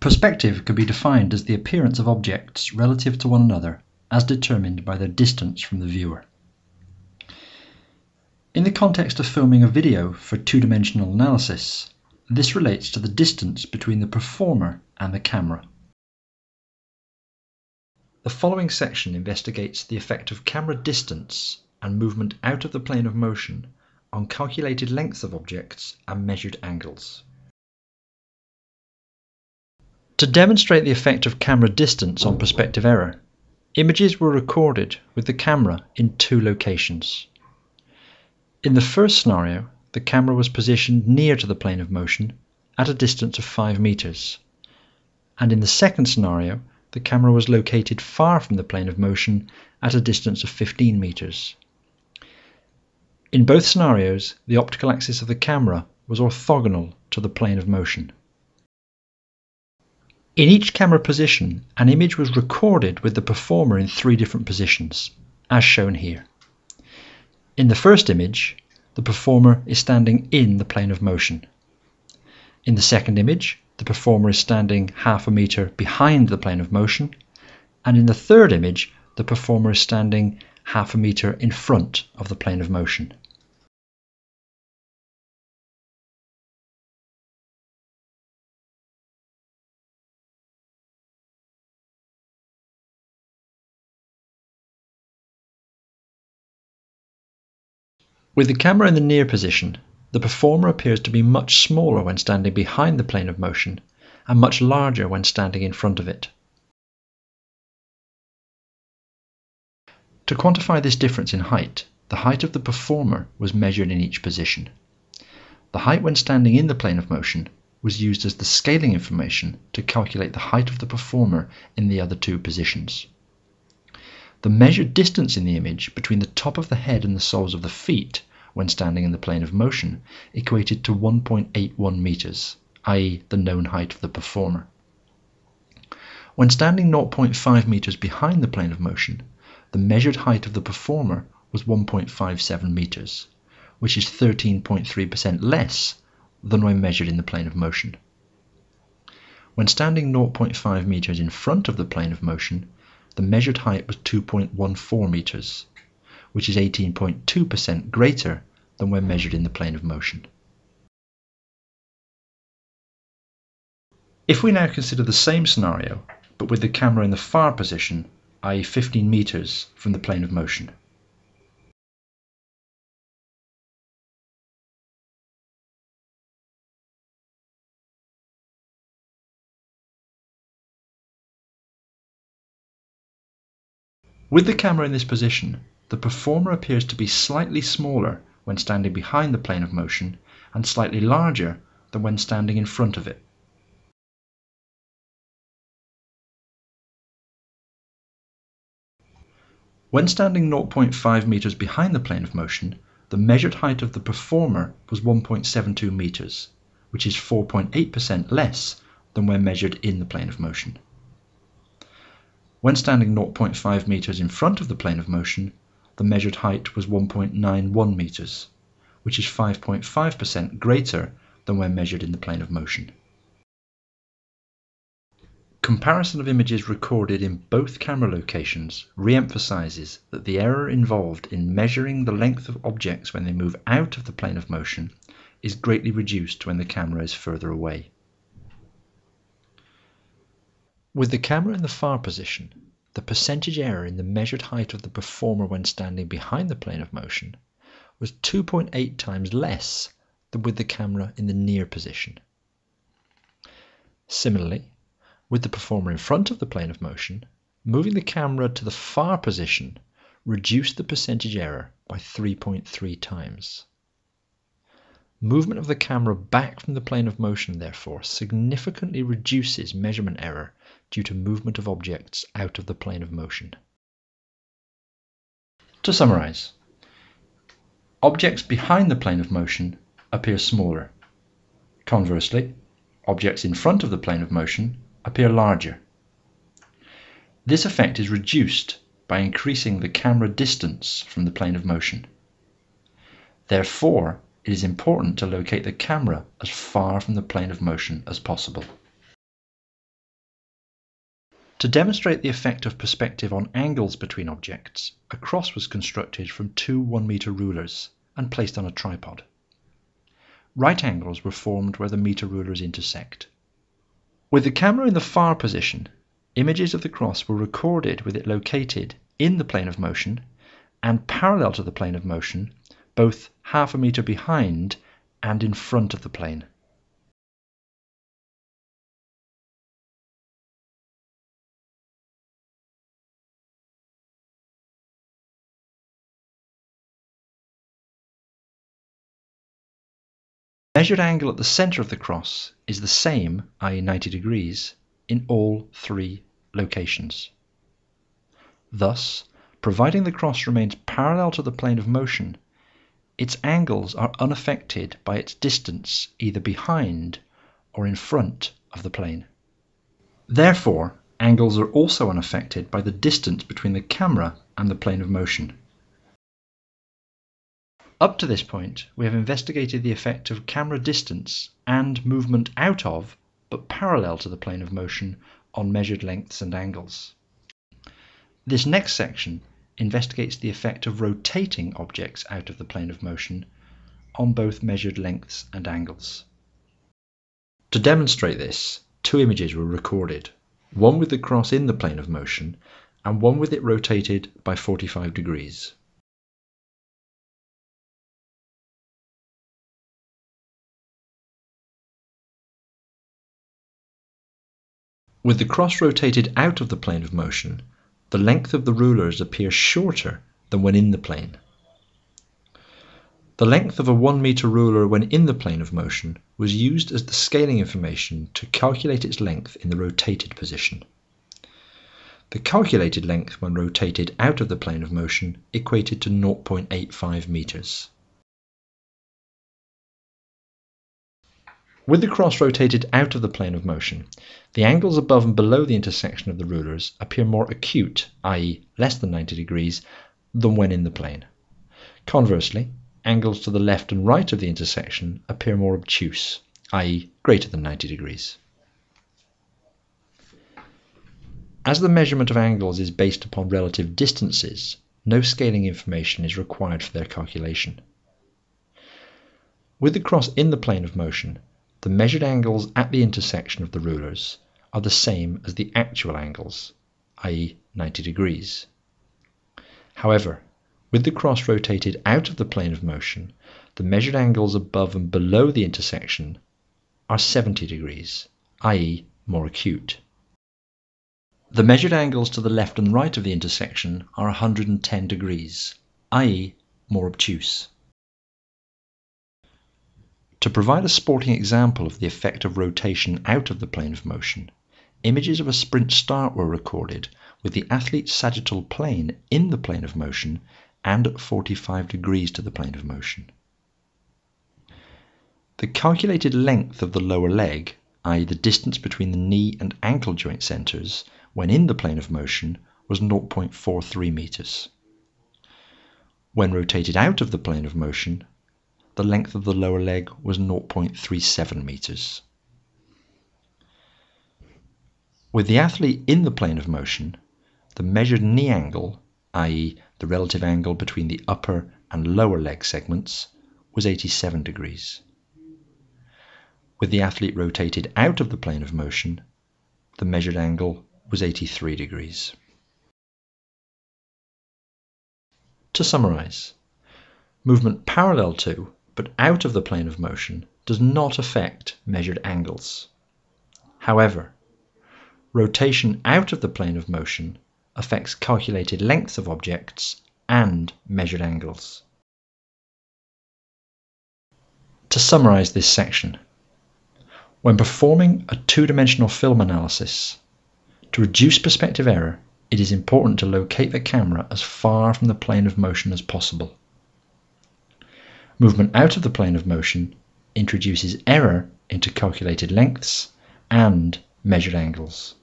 Perspective can be defined as the appearance of objects relative to one another as determined by their distance from the viewer. In the context of filming a video for two-dimensional analysis, this relates to the distance between the performer and the camera. The following section investigates the effect of camera distance and movement out of the plane of motion on calculated lengths of objects and measured angles. To demonstrate the effect of camera distance on perspective error, images were recorded with the camera in two locations. In the first scenario, the camera was positioned near to the plane of motion at a distance of 5 meters. And in the second scenario, the camera was located far from the plane of motion at a distance of 15 meters. In both scenarios, the optical axis of the camera was orthogonal to the plane of motion. In each camera position, an image was recorded with the performer in three different positions, as shown here. In the first image, the performer is standing in the plane of motion. In the second image, the performer is standing half a meter behind the plane of motion. And in the third image, the performer is standing half a meter in front of the plane of motion. With the camera in the near position, the performer appears to be much smaller when standing behind the plane of motion and much larger when standing in front of it. To quantify this difference in height, the height of the performer was measured in each position. The height when standing in the plane of motion was used as the scaling information to calculate the height of the performer in the other two positions. The measured distance in the image between the top of the head and the soles of the feet when standing in the plane of motion equated to 1.81 meters, i.e. the known height of the performer. When standing 0.5 meters behind the plane of motion, the measured height of the performer was 1.57 meters, which is 13.3% less than when measured in the plane of motion. When standing 0.5 meters in front of the plane of motion, the measured height was 2.14 meters, which is 18.2% greater than when measured in the plane of motion. If we now consider the same scenario, but with the camera in the far position, i.e. 15 meters from the plane of motion. With the camera in this position, the performer appears to be slightly smaller when standing behind the plane of motion and slightly larger than when standing in front of it. When standing 0.5 meters behind the plane of motion, the measured height of the performer was 1.72 meters, which is 4.8% less than when measured in the plane of motion. When standing 0.5 meters in front of the plane of motion, the measured height was 1.91 meters, which is 5.5% greater than when measured in the plane of motion. Comparison of images recorded in both camera locations re-emphasizes that the error involved in measuring the length of objects when they move out of the plane of motion is greatly reduced when the camera is further away. With the camera in the far position, the percentage error in the measured height of the performer when standing behind the plane of motion was 2.8 times less than with the camera in the near position. Similarly, with the performer in front of the plane of motion, moving the camera to the far position reduced the percentage error by 3.3 times. Movement of the camera back from the plane of motion, therefore, significantly reduces measurement error due to movement of objects out of the plane of motion. To summarize, objects behind the plane of motion appear smaller. Conversely, objects in front of the plane of motion appear larger. This effect is reduced by increasing the camera distance from the plane of motion. Therefore, it is important to locate the camera as far from the plane of motion as possible. To demonstrate the effect of perspective on angles between objects, a cross was constructed from two 1 meter rulers and placed on a tripod. Right angles were formed where the meter rulers intersect. With the camera in the far position, images of the cross were recorded with it located in the plane of motion and parallel to the plane of motion, both half a meter behind and in front of the plane. Measured angle at the center of the cross is the same, i.e. 90 degrees, in all three locations. Thus, providing the cross remains parallel to the plane of motion, its angles are unaffected by its distance either behind or in front of the plane. Therefore, angles are also unaffected by the distance between the camera and the plane of motion. Up to this point, we have investigated the effect of camera distance and movement out of, but parallel to the plane of motion, on measured lengths and angles. This next section investigates the effect of rotating objects out of the plane of motion on both measured lengths and angles. To demonstrate this, two images were recorded, one with the cross in the plane of motion and one with it rotated by 45 degrees. With the cross rotated out of the plane of motion, the length of the rulers appears shorter than when in the plane. The length of a 1 meter ruler when in the plane of motion was used as the scaling information to calculate its length in the rotated position. The calculated length when rotated out of the plane of motion equated to 0.85 meters. With the cross rotated out of the plane of motion, the angles above and below the intersection of the rulers appear more acute, i.e. less than 90 degrees, than when in the plane. Conversely, angles to the left and right of the intersection appear more obtuse, i.e. greater than 90 degrees. As the measurement of angles is based upon relative distances, no scaling information is required for their calculation. With the cross in the plane of motion, the measured angles at the intersection of the rulers are the same as the actual angles, i.e. 90 degrees. However, with the cross rotated out of the plane of motion, the measured angles above and below the intersection are 70 degrees, i.e. more acute. The measured angles to the left and right of the intersection are 110 degrees, i.e. more obtuse. To provide a sporting example of the effect of rotation out of the plane of motion, images of a sprint start were recorded with the athlete's sagittal plane in the plane of motion and at 45 degrees to the plane of motion. The calculated length of the lower leg, i.e. the distance between the knee and ankle joint centers when in the plane of motion, was 0.43 meters. When rotated out of the plane of motion, the length of the lower leg was 0.37 meters. With the athlete in the plane of motion, the measured knee angle, i.e. the relative angle between the upper and lower leg segments, was 87 degrees. With the athlete rotated out of the plane of motion, the measured angle was 83 degrees. To summarize, movement parallel to but out of the plane of motion does not affect measured angles. However, rotation out of the plane of motion affects calculated lengths of objects and measured angles. To summarize this section, when performing a two-dimensional film analysis, to reduce perspective error, it is important to locate the camera as far from the plane of motion as possible. Movement out of the plane of motion introduces error into calculated lengths and measured angles.